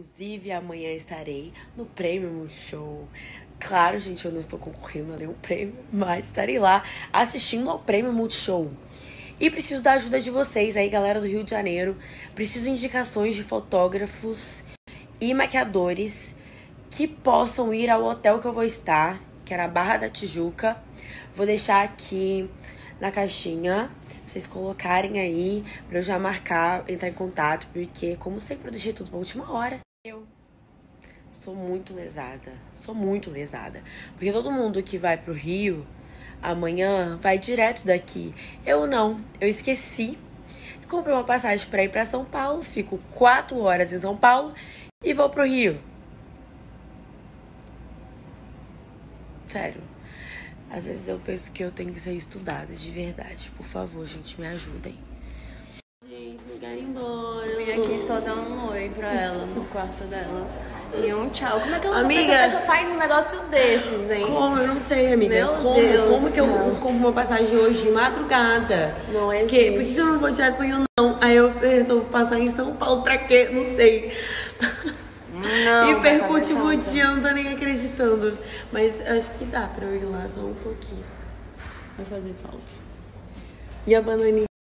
Inclusive, amanhã estarei no Prêmio Multishow. Claro, gente, eu não estou concorrendo a nenhum prêmio, mas estarei lá assistindo ao Prêmio Multishow. E preciso da ajuda de vocês aí, galera do Rio de Janeiro. Preciso de indicações de fotógrafos e maquiadores que possam ir ao hotel que eu vou estar, que é na Barra da Tijuca. Vou deixar aqui na caixinha vocês colocarem aí pra eu já marcar, entrar em contato, porque como sempre eu deixei tudo pra última hora. Eu sou muito lesada, sou muito lesada, porque todo mundo que vai pro Rio amanhã vai direto daqui. Eu não, eu esqueci. Comprei uma passagem para ir para São Paulo, fico quatro horas em São Paulo e vou pro Rio. Sério. Às vezes eu penso que eu tenho que ser estudada, de verdade. Por favor, gente, me ajudem. Gente, não quero ir embora. Eu vim aqui só dar um oi pra ela no quarto dela. E um tchau. Como é que ela Amiga. pessoa, faz um negócio desses, hein? Como? Eu não sei, amiga. Meu como? Deus como que eu compro uma passagem hoje de madrugada? Não existe. quê? Por que eu não vou direto pro Rio, não? Aí eu resolvo passar em São Paulo pra quê? Não sei. Não, e percute muito, falta. eu não tô nem acreditando. Mas acho que dá pra eu ir lá só um pouquinho. Vai fazer falta. E a bananinha?